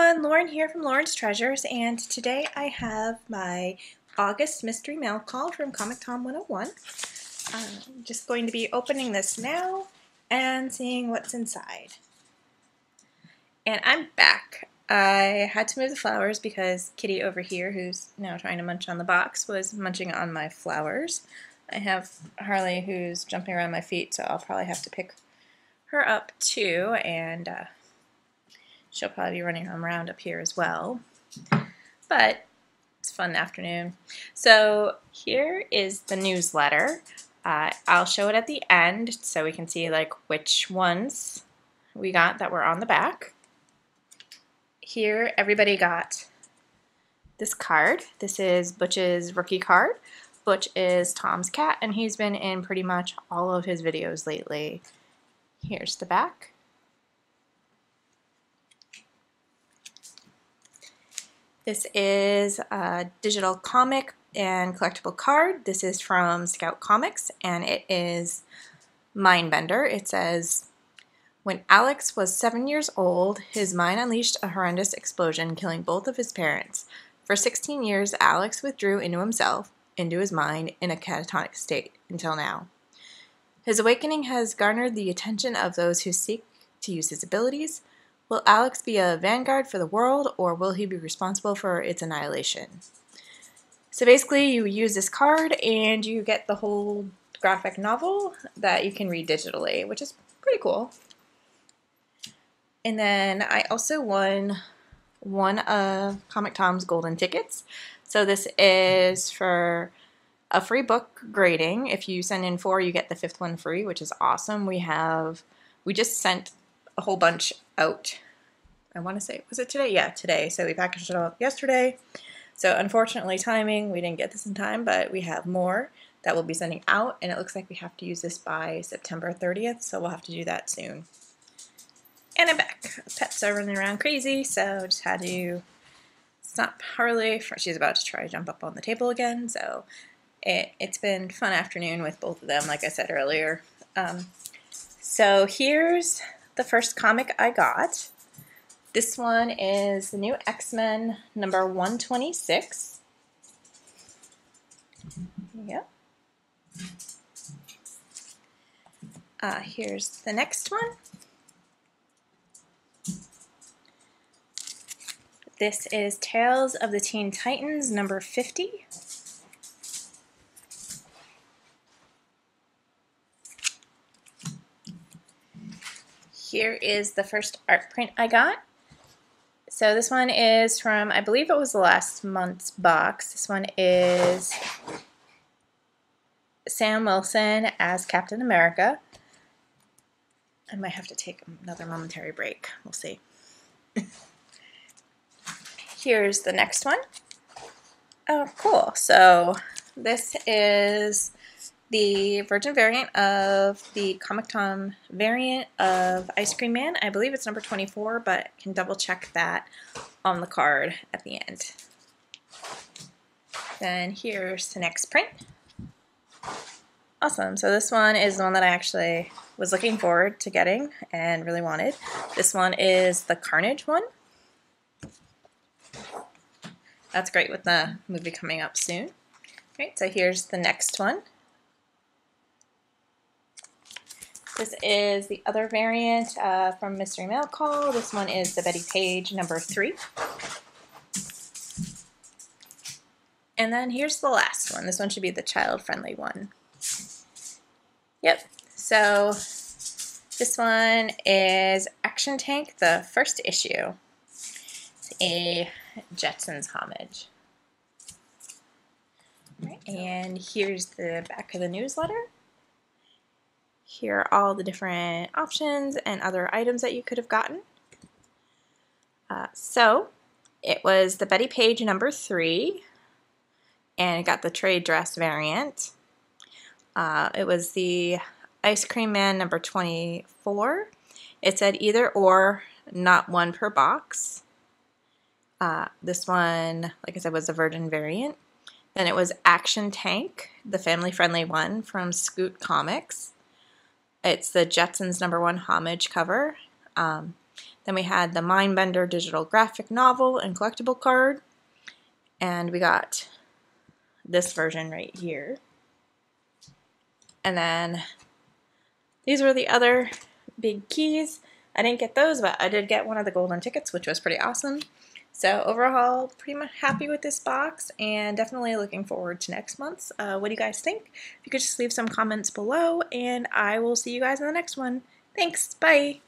everyone, Lauren here from Lauren's Treasures, and today I have my August mystery mail call from Comic Tom 101. I'm just going to be opening this now and seeing what's inside. And I'm back. I had to move the flowers because Kitty over here, who's now trying to munch on the box, was munching on my flowers. I have Harley who's jumping around my feet, so I'll probably have to pick her up too, and uh, she'll probably be running around up here as well. But it's a fun afternoon. So here is the newsletter. Uh, I'll show it at the end so we can see like which ones we got that were on the back. Here everybody got this card. This is Butch's rookie card. Butch is Tom's cat and he's been in pretty much all of his videos lately. Here's the back. This is a digital comic and collectible card. This is from Scout Comics and it is Mindbender. It says, when Alex was seven years old, his mind unleashed a horrendous explosion, killing both of his parents. For 16 years, Alex withdrew into himself, into his mind, in a catatonic state, until now. His awakening has garnered the attention of those who seek to use his abilities, Will Alex be a vanguard for the world, or will he be responsible for its annihilation? So basically, you use this card and you get the whole graphic novel that you can read digitally, which is pretty cool. And then I also won one of Comic Tom's golden tickets. So this is for a free book grading. If you send in four, you get the fifth one free, which is awesome. We have, we just sent a whole bunch out. I want to say, was it today? Yeah, today. So we packaged it all yesterday. So unfortunately, timing, we didn't get this in time, but we have more that we'll be sending out, and it looks like we have to use this by September 30th, so we'll have to do that soon. And I'm back. Pets are running around crazy, so just had to stop Harley. She's about to try to jump up on the table again, so it, it's been fun afternoon with both of them, like I said earlier. Um, so here's the first comic I got. This one is the new X-Men number 126. Yep. Uh, here's the next one. This is Tales of the Teen Titans number 50. Here is the first art print I got. So this one is from, I believe it was last month's box. This one is Sam Wilson as Captain America. I might have to take another momentary break. We'll see. Here's the next one. Oh, cool. So this is the Virgin variant of the Comic Tom variant of Ice Cream Man. I believe it's number 24, but can double check that on the card at the end. Then here's the next print. Awesome. So this one is the one that I actually was looking forward to getting and really wanted. This one is the Carnage one. That's great with the movie coming up soon. Great, so here's the next one. This is the other variant uh, from Mystery Mail Call. This one is the Betty Page number three. And then here's the last one. This one should be the child-friendly one. Yep, so this one is Action Tank, the first issue. It's a Jetsons homage. Right, and here's the back of the newsletter. Here are all the different options and other items that you could have gotten. Uh, so it was the Betty Page number three, and it got the trade dress variant. Uh, it was the Ice Cream Man number 24. It said either or, not one per box. Uh, this one, like I said, was the Virgin variant. Then it was Action Tank, the family-friendly one from Scout Comics. It's the Jetsons number one homage cover. Um, Then we had the Mindbender digital graphic novel and collectible card. And we got this version right here. And then these were the other big keys. I didn't get those, but I did get one of the golden tickets, which was pretty awesome. So overall, pretty much happy with this box and definitely looking forward to next month's. Uh, what do you guys think? If you could just leave some comments below and I will see you guys in the next one. Thanks, bye!